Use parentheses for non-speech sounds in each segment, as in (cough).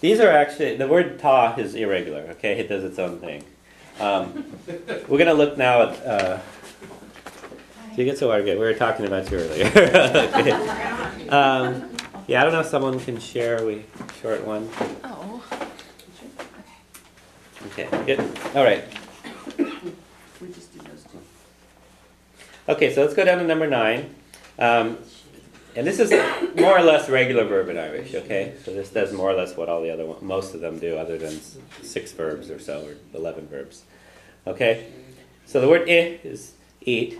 These are actually, the word ta is irregular, okay? It does its own thing. Um, we're going to look now at. Uh, you get so arrogant. We were talking about you earlier. (laughs) okay. um, yeah, I don't know if someone can share. a short one. Oh. Okay, good. All right. We just did those two. Okay, so let's go down to number nine. Um, and this is more or less regular verb in Irish, okay? So this does more or less what all the other one, most of them do, other than six verbs or so, or 11 verbs. Okay? So the word i is eat.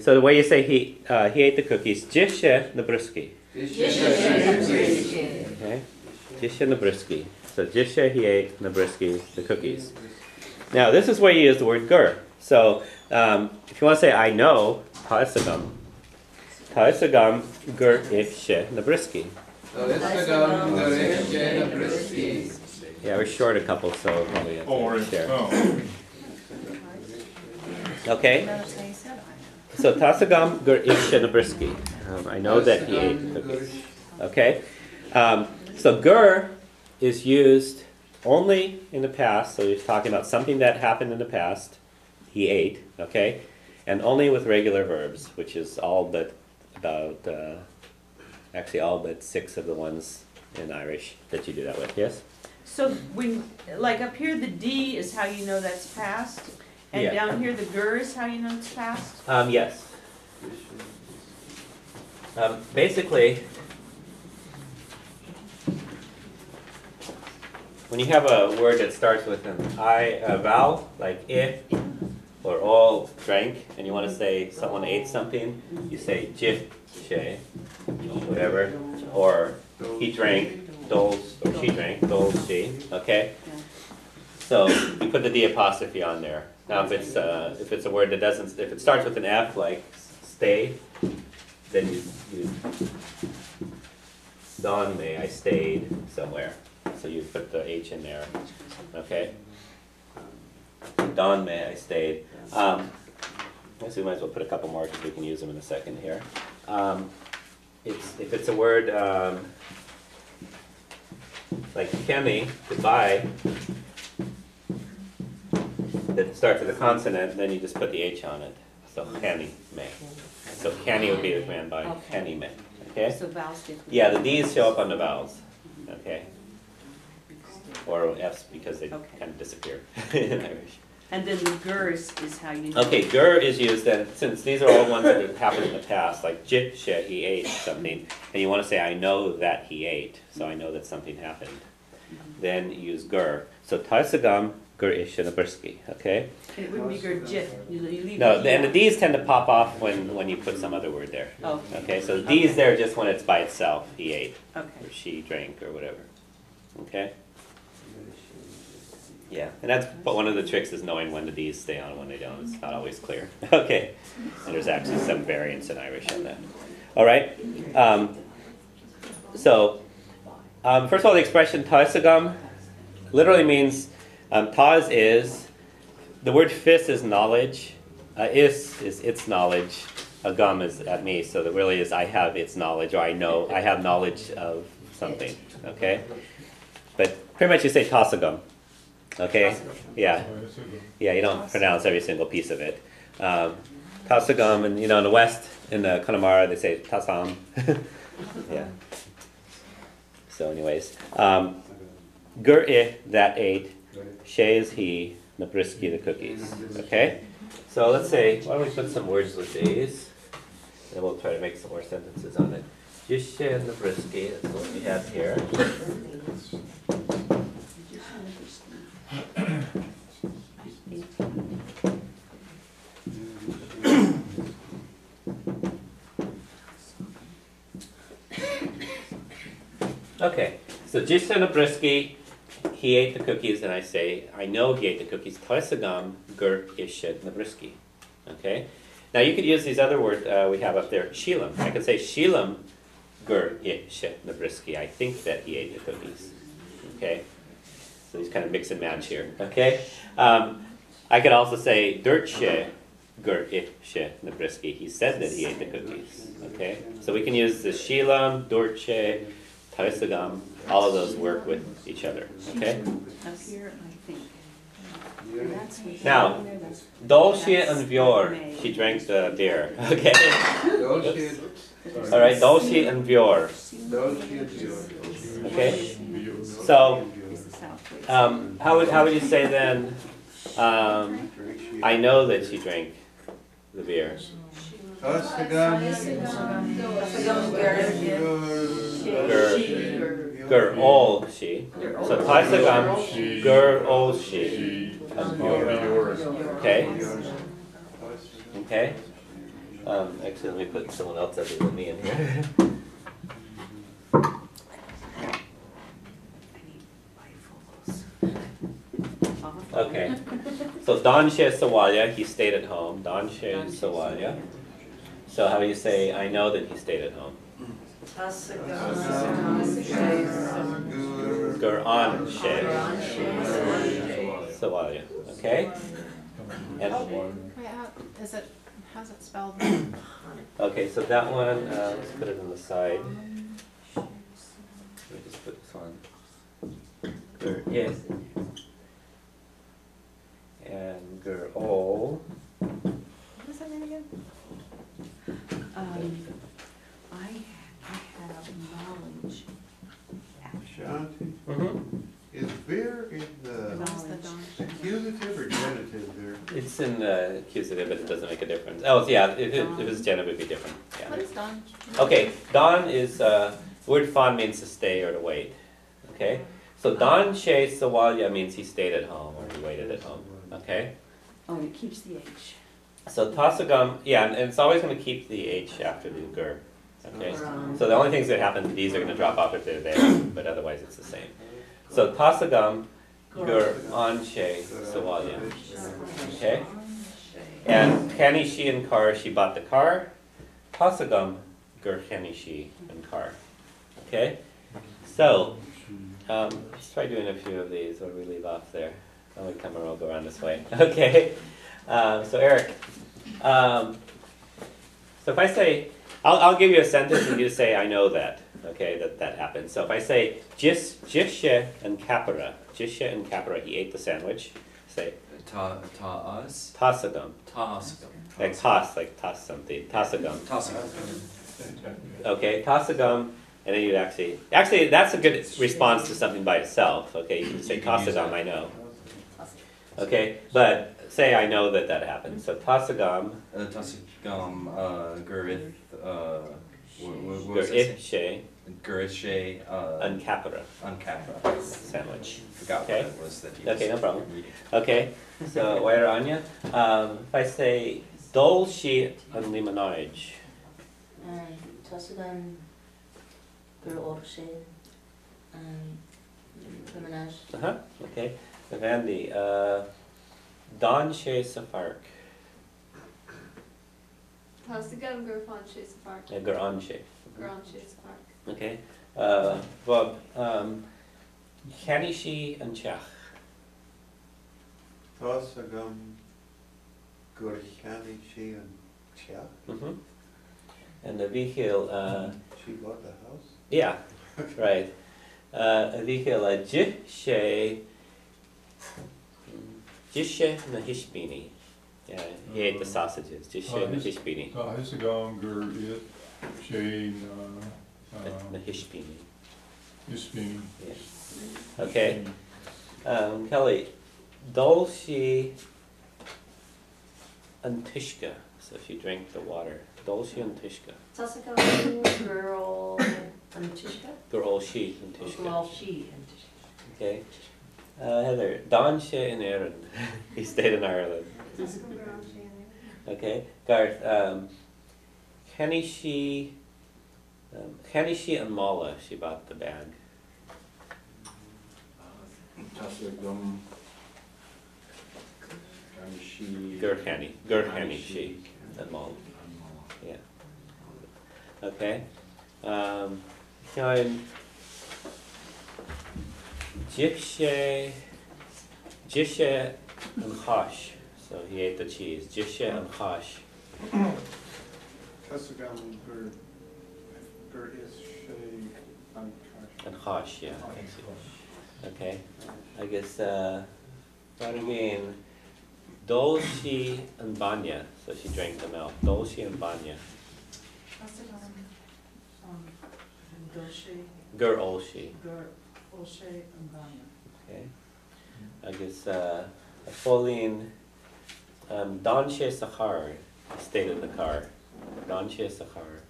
So the way you say he, uh, he ate the cookies, jishe nabruski. Okay? Jishe nabruski. So jishe, he ate nabruski, the cookies. Now this is where you use the word gur. So um, if you want to say I know, ta'isagam. Ta'isagam gur ifshe nabruski. Yeah, we're short a couple, so probably have Or, to share. oh, Okay? Notice how you said I So Tasagam gur ifshe nabruski. Um, I know that he ate cookies. Okay? Um, so gur is used only in the past, so he's talking about something that happened in the past. He ate, okay? And only with regular verbs, which is all but about, uh, actually all but six of the ones in Irish that you do that with, yes? So when, like up here, the D is how you know that's past, and Yeah. down here, the GUR is how you know it's past? Um, yes. Um, basically, when you have a word that starts with an I a vowel, like i or all drank, and you want to say someone ate something, you say jif, she, whatever, or he drank, doles, or she drank, doles, she, okay? So you put the D apostrophe on there. Now, if it's, uh, if it's a word that doesn't, if it starts with an F, like stay, then you, you, Don may, I stayed somewhere. So you put the H in there, okay? Don may, I stayed. Um, I guess we might as well put a couple more because we can use them in a second here. Um, it's, if it's a word, um, like Kemi, goodbye, that starts with a consonant, then you just put the H on it. So Kenny may. So Kenny would be the command by. Kenny may. Okay? So vowels. Yeah, the D's show up on the vowels. Okay? Or F's because they Okay. kind of disappear (laughs) in Irish. And then the GUR is, how you know. Okay, gur is used then, since these are all ones that have happened in the past, like jit, she, he ate something, and you want to say, I know that he ate, so I know that something happened. Then use gur. So taisagam gur ish okay? It wouldn't be GUR jit, you you leave. No, the and the. D's tend to pop off when, when you put some other word there. Oh, Okay, so the D's there just when it's by itself, he ate, okay. or she drank, or whatever. Okay? Yeah, and that's, but one of the tricks is knowing when the D's stay on and when they don't. It's not always clear. (laughs) Okay, and there's actually some variance in Irish on that. All right. Um, so, um, first of all, the expression taisagam literally means um, is the word fis is knowledge, uh, is is its knowledge, a gum is at me. So that really is I have its knowledge or I know I have knowledge of something. Okay, but pretty much you say tasagam. Okay, yeah. Yeah, you don't pronounce every single piece of it. Um, Tasagam, and you know, in the West, in the Connemara, they say Tasam. (laughs) yeah. So, anyways, um, Gur i, that ate, She is he, Nabrisky, the cookies. Okay? So, let's say, why don't we put some words with these, and we'll try to make some more sentences on it. Jishe and Nabrisky, that's what we have here. Okay, so Jisha Nabrisky, he ate the cookies, and I say, I know he ate the cookies. Toisagam gur ishet Nabrisky. Okay? Now you could use these other words uh, we have up there, Shilam. I could say Shilam gur ishet Nabrisky. I think that he ate the cookies. Okay? So these kind of mix and match here. Okay? Um, I could also say Dirtshe gur ishet Nabrisky. He said that he ate the cookies. Okay? So we can use the Shilam, Dorche, Taisagam, all of those work with each other, okay? Up here, I think. That's what- Now, Dolce and Vior, she drank the beer, (laughs) okay? Dolce, All right, Dolce and Vior, Dolce and okay? So, Is the south waste. um, how would, how would you say then, um, I know that she drank the beer? Tasagam, Gur, gur all she. So Taisagam, gur all she. Okay, okay. Um, actually, let me put someone else other than me in here. Okay. So Don She Sawalya, he stayed at home. Don She Sawalya. So how do you say, I know that he stayed at home? Gur on She Sawalya, okay? And, is it, how's it spelled? (coughs) okay, so that one, uh, let's put it on the side. Let me just put this on. Gur is. And Gur all. What is that name again? Um, I, I have knowledge. Shanti, Mm-hmm. is beer in the What's the Don? Accusative or genitive there? It's in the accusative, but it doesn't make a difference. Oh, yeah, if it, if it's genitive, it'd be different, yeah. is Don? Okay, don is, uh, word fan means to stay or to wait, okay? So don she sawalya means he stayed at home or he waited at home, okay? Oh, it keeps the H. So tasagam, yeah, and and it's always gonna keep the H after the gur, okay? So the only things that happen, these are gonna drop off if they're there, but otherwise it's the same. So tasagam, gur on she okay? And Kenny, she and car, she bought the car. Tasagam, gur Kenny, she and car. Okay? So, um, let's try doing a few of these. What do we leave off there? Oh, we come around, we'll go around this way. (laughs) Okay. Um, so Eric, um, so if I say, I'll, I'll give you a sentence and you say, I know that. Okay, that that happened. So if I say, Jis, Jishe and Capra, Jishe and Capra, he ate the sandwich. Say, Ta, ta us, Tasagam. tas, Like toss, like toss something. Tasagam. tas. Okay, Tasagam, and then you'd actually, actually, that's a good response to something by itself. Okay, you can say You can use Tasagam. I know. Okay, but say I know that that happened. So Tasagam, Uh, tasigam, uh, gurith, uh, what, what your was it? Ishe, Gurishe, uh, and Capra uncapra. sandwich. Forgot Okay. what it was that he Okay, no problem. Okay, so (laughs) where Anya? Um, if I say Dolce and limonage, Tasugan gur orse and Limonage. uh-huh, okay. Vandy, uh, Don She Safark, Tasigan Gurfan Chase Park. uh, Garanche. Grand Chase Park. Okay. Uh, Bob, um, Kanishi and Chach. Tasagam, Gurkhani, she and Chia, Mm-hmm. And the vehicle, uh, she bought the house? yeah, right. Uh, a vehicle, uh, Jishe, Jishe Nahishbini. Yeah, he ate the sausages. Jishe Oh, he's- Nahishbini. Tahisagam gur it, Shane, uh, um, Nahishbini. Ispini. Yeah. Okay. Um, Kelly, Dolce and Tishka. So she drank the water. Dolce and Tishka. Tasugan girl and Tishka. They're all she and Tishka. Well, she and Tishka. Okay. Uh, Heather, Don She and Aaron. (laughs) he stayed in Ireland. Okay. Garth, um, Kenny she, um, Kenny she and Mala. She bought the bag. Tasagam, Garishi. Gurkhani. Gurkhani she and Mala. Yeah. Okay. Um, Kyan Jishe Jishe and Hosh. So he ate the cheese. Jishe and Hosh. Tasagam gur gur is she ankash And Hosh, yeah. I see. Okay, I guess, uh, Parveen, Dolshi and Banya, so she drank the milk, Dolshi and Banya, Um, Dolce, Gur Olshi, Gur, Olshe, and Ganya. okay? I guess, uh, Pauline, um, Don She Sahar stayed in the car, Don She Sahar,